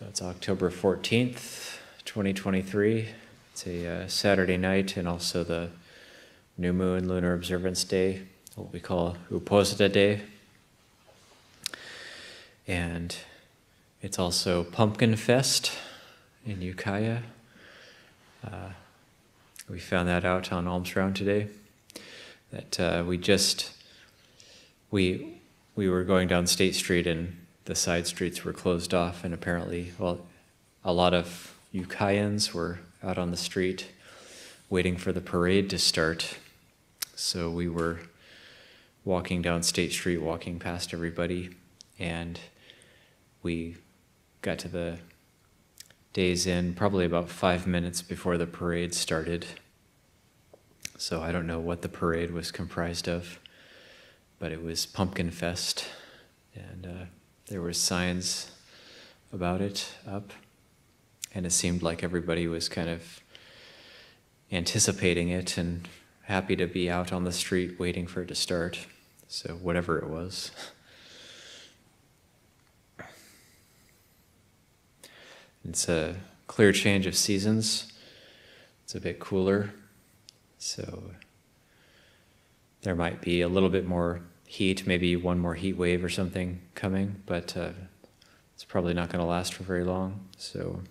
So it's October 14th, 2023. It's a uh, Saturday night and also the new moon lunar observance day, what we call Uposatha day. And it's also Pumpkin Fest in Ukiah. Uh, we found that out on Alms Round today. That uh, we just we we were going down State Street and the side streets were closed off, and apparently, well, a lot of Ukiahans were out on the street waiting for the parade to start. So we were walking down State Street, walking past everybody, and we got to the Days Inn probably about five minutes before the parade started. So I don't know what the parade was comprised of, but it was Pumpkin Fest, and uh, there were signs about it up, and it seemed like everybody was kind of anticipating it and happy to be out on the street waiting for it to start. So whatever it was. It's a clear change of seasons. It's a bit cooler. So there might be a little bit more heat, maybe one more heat wave or something coming, but uh, it's probably not going to last for very long. So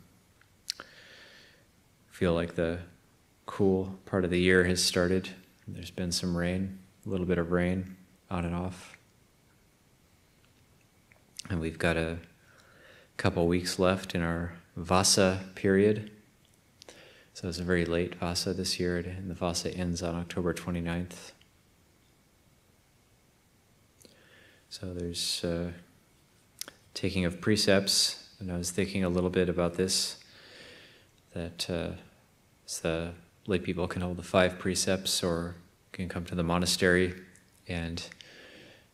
feel like the cool part of the year has started. There's been some rain, a little bit of rain on and off. And we've got a couple weeks left in our Vassa period. So it's a very late Vassa this year, and the Vassa ends on October 29th. So there's uh, taking of precepts, and I was thinking a little bit about this that uh, the lay people can hold the five precepts or can come to the monastery and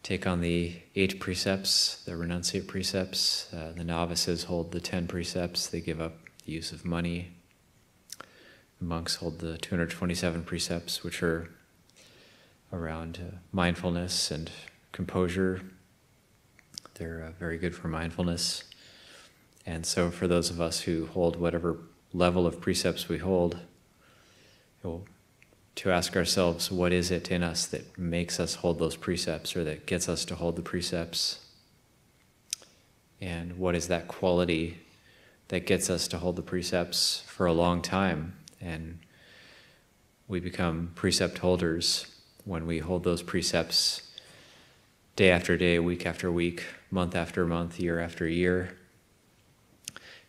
take on the eight precepts, the renunciate precepts. Uh, the novices hold the ten precepts, they give up the use of money. The monks hold the 227 precepts, which are around uh, mindfulness and composure. They're uh, very good for mindfulness. And so, for those of us who hold whatever level of precepts we hold, to ask ourselves what is it in us that makes us hold those precepts or that gets us to hold the precepts? And what is that quality that gets us to hold the precepts for a long time? And we become precept holders when we hold those precepts day after day, week after week, month after month, year after year,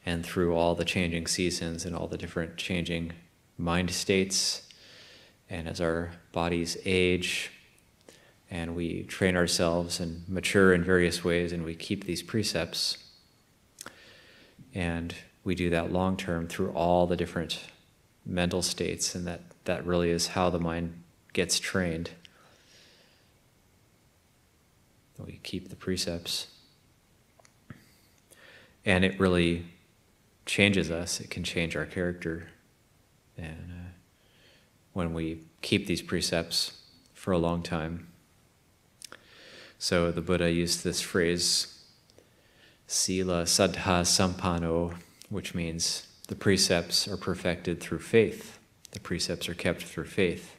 and through all the changing seasons and all the different changing mind states and as our bodies age and we train ourselves and mature in various ways and we keep these precepts, and we do that long term through all the different mental states, and that, that really is how the mind gets trained. We keep the precepts. And it really changes us, it can change our character. And uh, when we keep these precepts for a long time. So the Buddha used this phrase, sila saddha sampano, which means the precepts are perfected through faith. The precepts are kept through faith.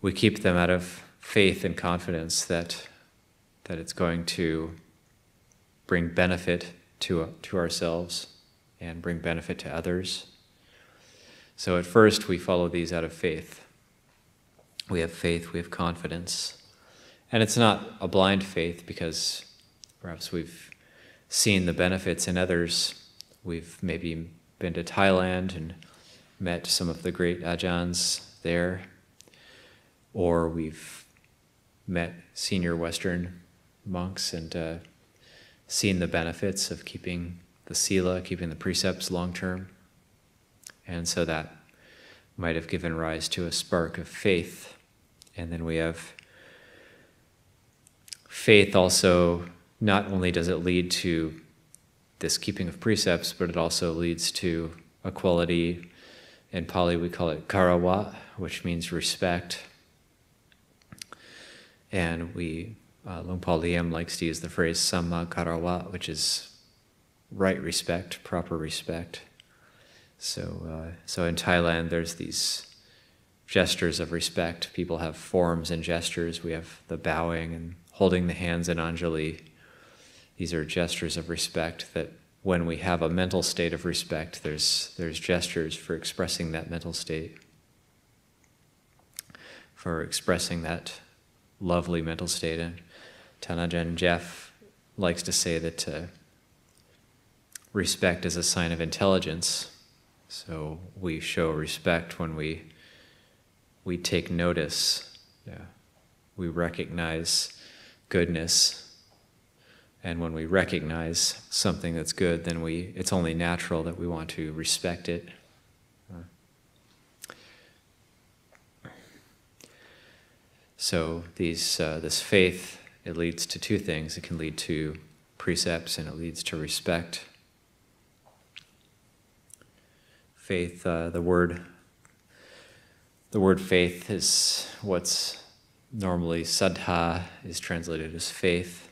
We keep them out of faith and confidence that, that it's going to bring benefit to, to ourselves and bring benefit to others. So at first, we follow these out of faith. We have faith, we have confidence. And it's not a blind faith because perhaps we've seen the benefits in others. We've maybe been to Thailand and met some of the great ajahns there, or we've met senior Western monks and uh, seen the benefits of keeping the sila, keeping the precepts long term. And so that might have given rise to a spark of faith. And then we have faith also, not only does it lead to this keeping of precepts, but it also leads to a quality, in Pali we call it karawa, which means respect. And we, uh, Luang Por Liem likes to use the phrase samma karawa, which is right respect, proper respect. So, uh, so in Thailand, there's these gestures of respect. People have forms and gestures. We have the bowing and holding the hands in Anjali. These are gestures of respect that when we have a mental state of respect, there's, there's gestures for expressing that mental state, for expressing that lovely mental state. And Tan Ajahn Jeff likes to say that uh, respect is a sign of intelligence. So we show respect when we we take notice. Yeah. We recognize goodness. And when we recognize something that's good, then we it's only natural that we want to respect it. So these uh, this faith it leads to two things. It can lead to precepts and it leads to respect. Faith, uh, the word the word faith is what's normally saddha is translated as faith.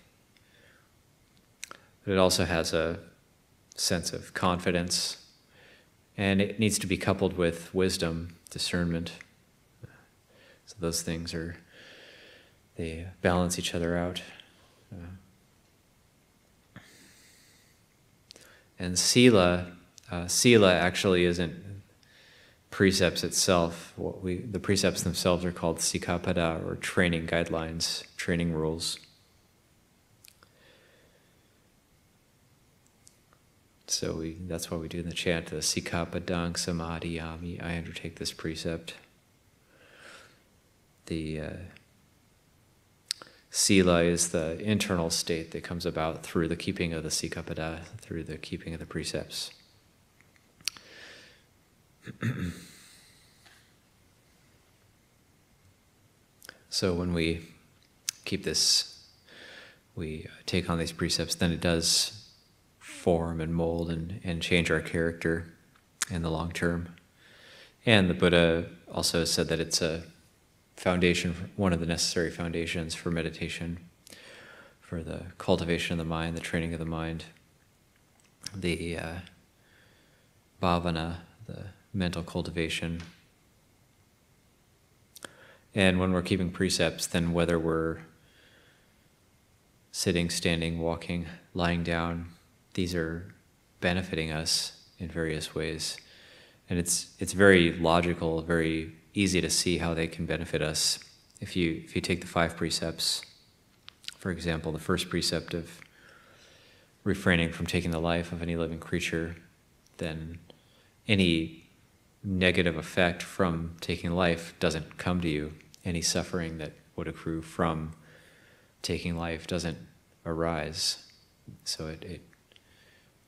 But it also has a sense of confidence, and it needs to be coupled with wisdom, discernment. So those things are, they balance each other out. Uh, and sila, uh, sila actually isn't precepts itself, what we the precepts themselves are called sikkhapada or training guidelines, training rules. So we that's why we do in the chant the sikkhapadang samadiyami. I undertake this precept. The uh, sila is the internal state that comes about through the keeping of the sikkhapada, through the keeping of the precepts. so when we keep this, we take on these precepts, then it does form and mold and, and change our character in the long term. And the Buddha also said that it's a foundation, one of the necessary foundations for meditation, for the cultivation of the mind, the training of the mind, the uh, bhavana, the mental cultivation. And when we're keeping precepts, then whether we're sitting, standing, walking, lying down, these are benefiting us in various ways. And it's, it's very logical, very easy to see how they can benefit us. If you, if you take the five precepts, for example, the first precept of refraining from taking the life of any living creature, then any negative effect from taking life doesn't come to you. Any suffering that would accrue from taking life doesn't arise. So it, it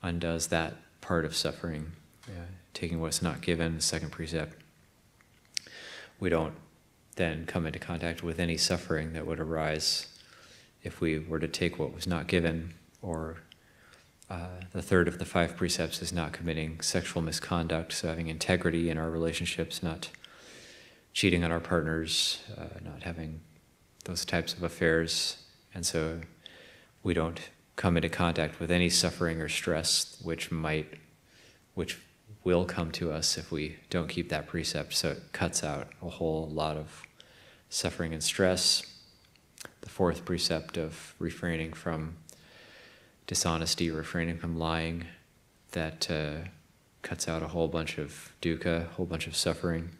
undoes that part of suffering. Yeah. Taking what's not given, second precept. We don't then come into contact with any suffering that would arise if we were to take what was not given or uh, the third of the five precepts is not committing sexual misconduct, so having integrity in our relationships, not cheating on our partners, uh, not having those types of affairs. And so we don't come into contact with any suffering or stress which might, which will come to us if we don't keep that precept. So it cuts out a whole lot of suffering and stress. The fourth precept of refraining from dishonesty, refraining from lying, that uh, cuts out a whole bunch of dukkha, a whole bunch of suffering,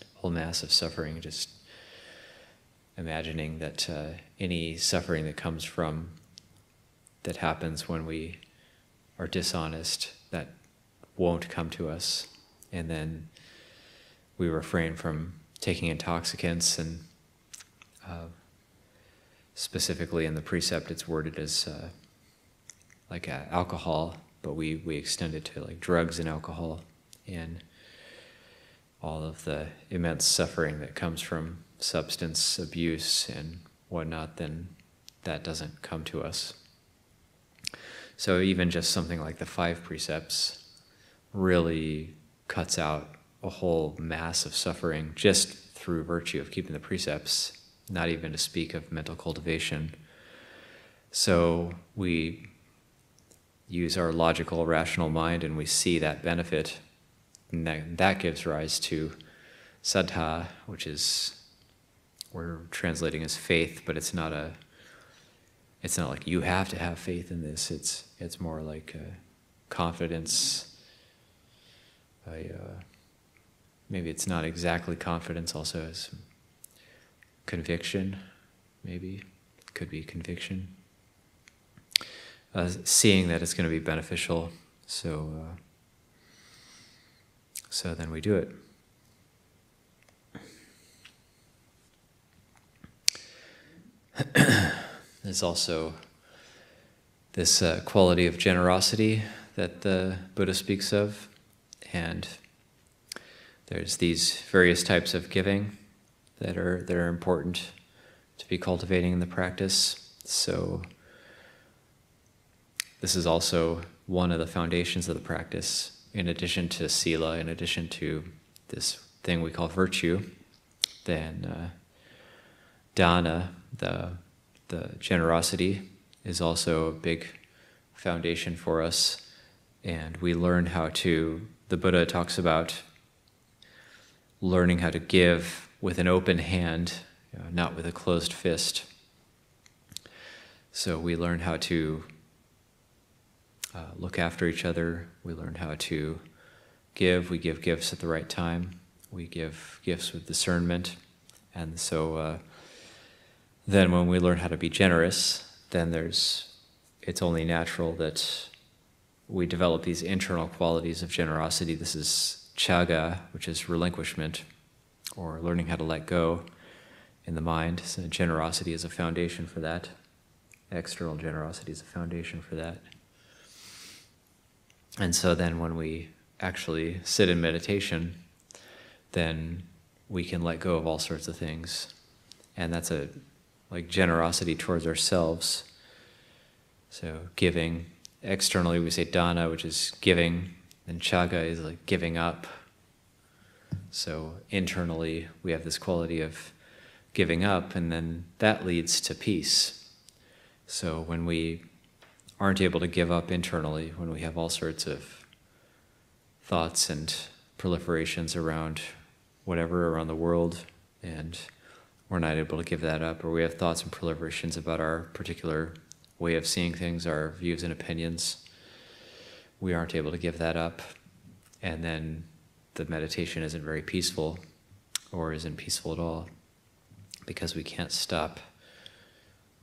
a whole mass of suffering. Just imagining that uh, any suffering that comes from, that happens when we are dishonest, that won't come to us. And then we refrain from taking intoxicants and uh, specifically in the precept it's worded as uh, like uh, alcohol, but we, we extend it to like drugs and alcohol and all of the immense suffering that comes from substance abuse and whatnot, then that doesn't come to us. So even just something like the five precepts really cuts out a whole mass of suffering just through virtue of keeping the precepts, not even to speak of mental cultivation. So we use our logical, rational mind and we see that benefit, and that, that gives rise to saddha, which is we're translating as faith, but it's not a it's not like you have to have faith in this. It's it's more like uh, confidence. I, uh, maybe it's not exactly confidence. Also, as conviction, maybe could be conviction. Uh, seeing that it's going to be beneficial, so uh, so then we do it. There's also this uh, quality of generosity that the Buddha speaks of, and there's these various types of giving that are that are important to be cultivating in the practice. So this is also one of the foundations of the practice. In addition to sila, in addition to this thing we call virtue, then uh, dana, the the generosity, is also a big foundation for us. And we learn how to, the Buddha talks about learning how to give with an open hand, you know, not with a closed fist. So we learn how to uh, look after each other. We learn how to give. We give gifts at the right time. We give gifts with discernment. And so uh, then when we learn how to be generous, then there's it's only natural that we develop these internal qualities of generosity. This is caga, which is relinquishment, or learning how to let go in the mind. So generosity is a foundation for that. External generosity is a foundation for that. And so then when we actually sit in meditation, then we can let go of all sorts of things. And that's a like generosity towards ourselves so giving, externally we say dana, which is giving, and caga is like giving up. So internally we have this quality of giving up, and then that leads to peace. So when we aren't able to give up internally, when we have all sorts of thoughts and proliferations around whatever around the world, and we're not able to give that up, or we have thoughts and proliferations about our particular way of seeing things, our views and opinions, we aren't able to give that up. And then the meditation isn't very peaceful or isn't peaceful at all because we can't stop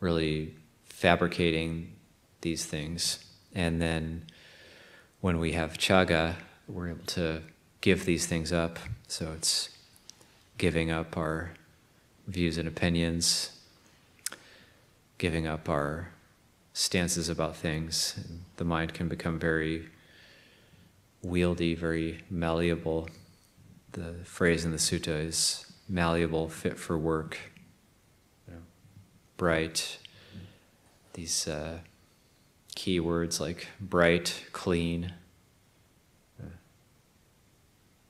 really fabricating these things. And then when we have caga, we're able to give these things up. So it's giving up our views and opinions, giving up our stances about things. The mind can become very wieldy, very malleable. The phrase in the sutta is malleable, fit for work, bright. These uh, key words like bright, clean, uh,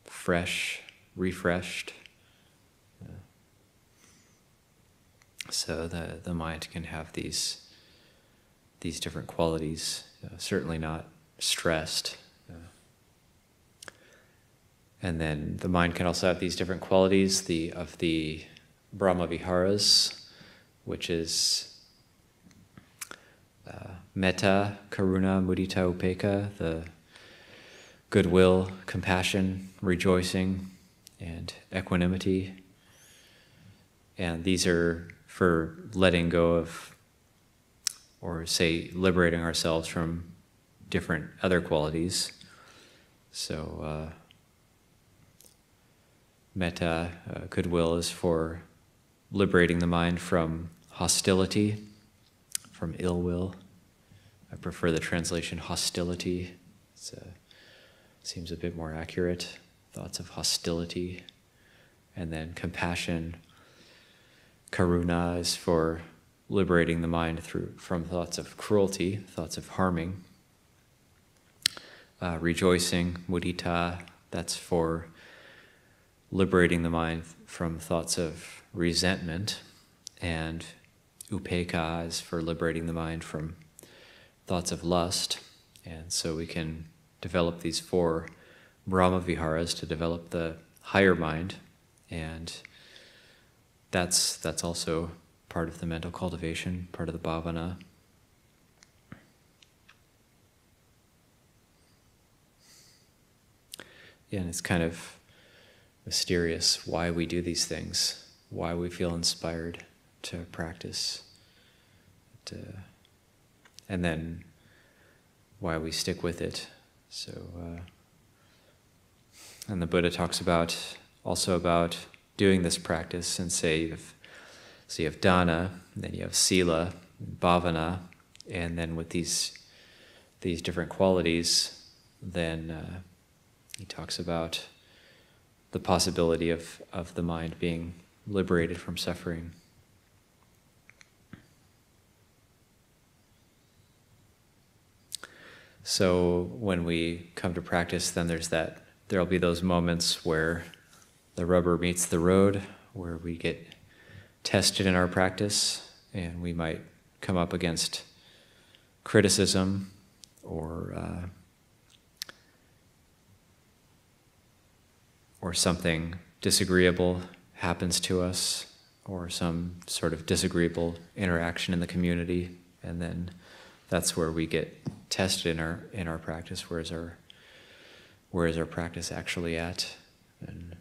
fresh, refreshed. Uh, so the, the mind can have these these different qualities, uh, certainly not stressed. Uh, and then the mind can also have these different qualities the, of the Brahma Viharas, which is uh, metta, karuna, mudita, upekkha, the goodwill, compassion, rejoicing, and equanimity. And these are for letting go of or say liberating ourselves from different other qualities. So, uh, metta, uh, goodwill, is for liberating the mind from hostility, from ill will. I prefer the translation hostility. It uh, seems a bit more accurate. Thoughts of hostility. And then compassion. Karuna is for liberating the mind through from thoughts of cruelty, thoughts of harming. Uh, rejoicing, mudita, that's for liberating the mind from thoughts of resentment, and upekkha is for liberating the mind from thoughts of lust. And so we can develop these four Brahma Viharas to develop the higher mind. And that's, that's also part of the mental cultivation, part of the bhavana. Yeah, and it's kind of mysterious why we do these things, why we feel inspired to practice, to, and then why we stick with it. So, uh, and the Buddha talks about also about doing this practice and say you have, so you have dana, then you have sila, bhavana, and then with these these different qualities, then uh, he talks about the possibility of, of the mind being liberated from suffering. So when we come to practice, then there's that, there'll be those moments where the rubber meets the road, where we get tested in our practice, and we might come up against criticism or uh, or something disagreeable happens to us, or some sort of disagreeable interaction in the community, and then that's where we get tested in our in our practice. Where's our where is our practice actually at? And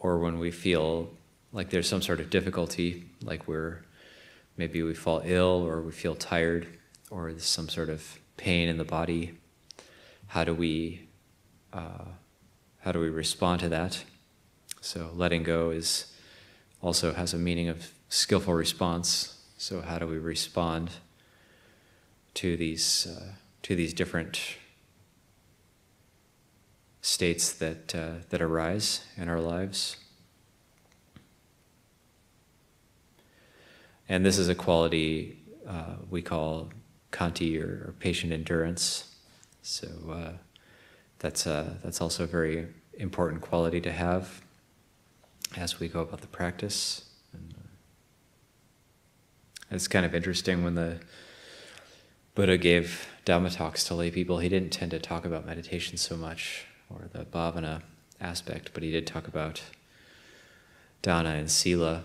or when we feel like there's some sort of difficulty, like we're maybe we fall ill or we feel tired or there's some sort of pain in the body how do we uh, how do we respond to that? So letting go is also has a meaning of skillful response. So how do we respond to these uh, to these different states that uh, that arise in our lives? And this is a quality uh, we call khanti or, or patient endurance. So uh, that's, uh, that's also a very important quality to have as we go about the practice. Uh, it's kind of interesting when the Buddha gave Dhamma talks to lay people, he didn't tend to talk about meditation so much or the bhavana aspect, but he did talk about dana and sila.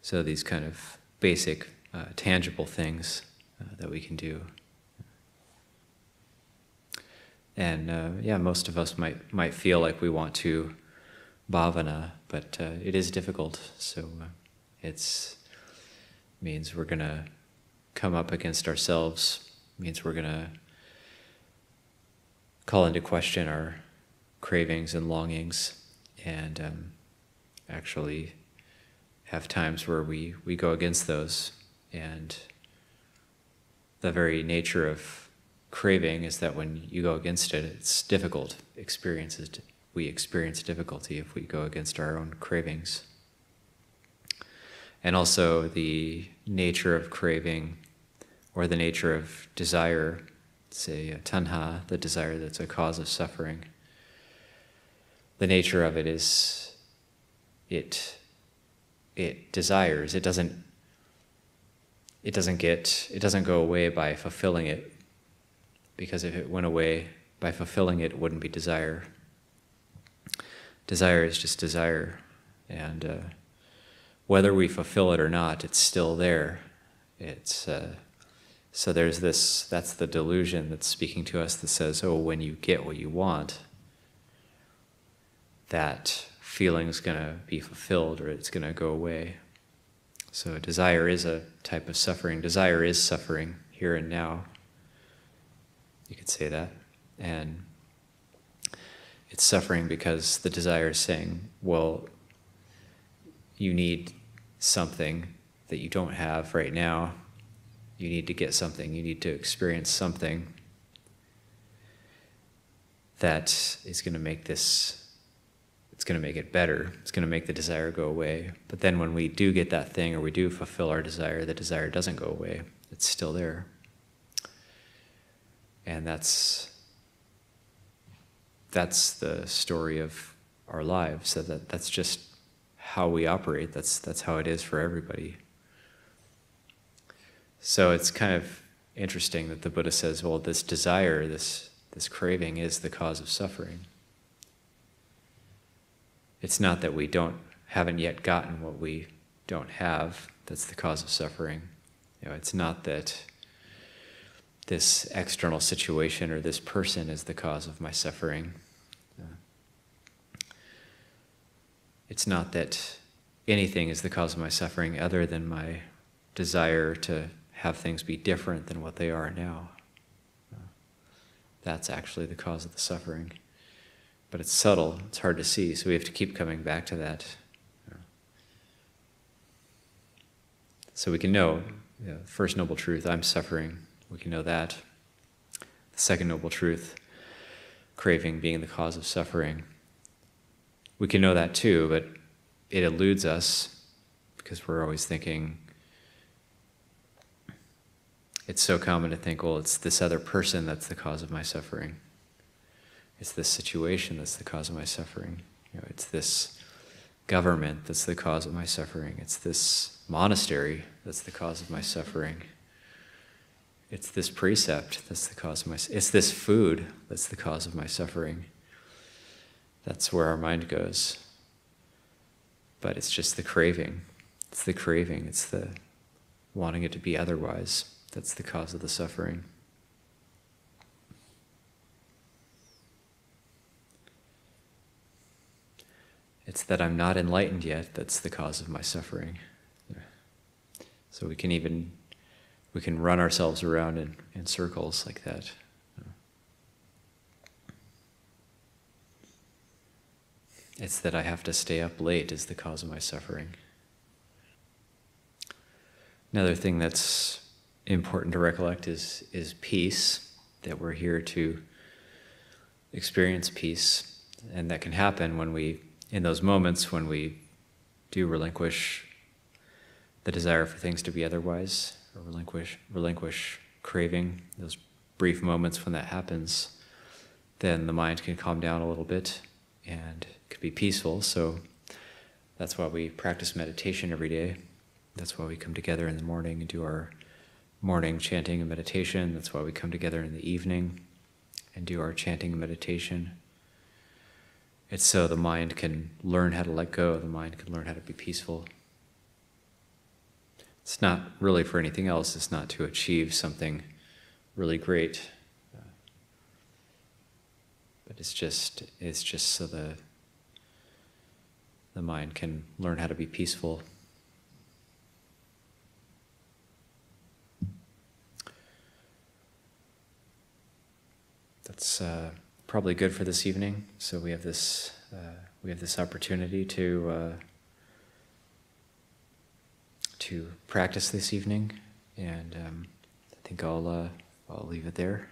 So these kind of basic, uh, tangible things uh, that we can do. And uh, yeah, most of us might might feel like we want to bhavana, but uh, it is difficult. So uh, it's means we're gonna come up against ourselves. Means we're gonna call into question our cravings and longings, and um, actually have times where we, we go against those. And the very nature of craving is that when you go against it, it's difficult. Experiences we experience difficulty if we go against our own cravings. And also the nature of craving or the nature of desire, say tanha, the desire that's a cause of suffering. The nature of it is it it desires. It doesn't it doesn't get it doesn't go away by fulfilling it. Because if it went away by fulfilling it, it wouldn't be desire. Desire is just desire. And uh, whether we fulfill it or not, it's still there. It's uh, so there's this that's the delusion that's speaking to us that says, oh, when you get what you want, that feeling is going to be fulfilled or it's going to go away. So, desire is a type of suffering. Desire is suffering here and now. You could say that. And it's suffering because the desire is saying, well, you need something that you don't have right now. You need to get something. You need to experience something that is going to make this it's going to make it better. It's going to make the desire go away. But then when we do get that thing or we do fulfill our desire, the desire doesn't go away. It's still there. And that's that's the story of our lives. So that that's just how we operate. That's that's how it is for everybody. So it's kind of interesting that the Buddha says, well, this desire, this this craving is the cause of suffering. It's not that we don't haven't yet gotten what we don't have that's the cause of suffering. You know, it's not that this external situation or this person is the cause of my suffering. It's not that anything is the cause of my suffering other than my desire to have things be different than what they are now. That's actually the cause of the suffering. But it's subtle, it's hard to see, so we have to keep coming back to that. So we can know, know, first noble truth, I'm suffering. We can know that. The second noble truth, craving being the cause of suffering. We can know that too, but it eludes us because we're always thinking, it's so common to think, well, it's this other person that's the cause of my suffering. It's this situation that's the cause of my suffering. You know, it's this government that's the cause of my suffering. It's this monastery that's the cause of my suffering. It's this precept that's the cause of my it's this food that's the cause of my suffering. That's where our mind goes. But it's just the craving. It's the craving. It's the wanting it to be otherwise. That's the cause of the suffering. It's that I'm not enlightened yet that's the cause of my suffering. So we can even we can run ourselves around in, in circles like that. It's that I have to stay up late is the cause of my suffering. Another thing that's important to recollect is, is peace, that we're here to experience peace. And that can happen when we, in those moments when we do relinquish the desire for things to be otherwise, or relinquish, relinquish craving, those brief moments when that happens, then the mind can calm down a little bit and could be peaceful. So that's why we practice meditation every day. That's why we come together in the morning and do our morning chanting and meditation. That's why we come together in the evening and do our chanting and meditation. It's so the mind can learn how to let go, the mind can learn how to be peaceful. It's not really for anything else, it's not to achieve something really great. But it's just it's just so the the mind can learn how to be peaceful. That's uh, probably good for this evening. So we have this uh, we have this opportunity to uh, to practice this evening, and um, I think I'll uh, I'll leave it there.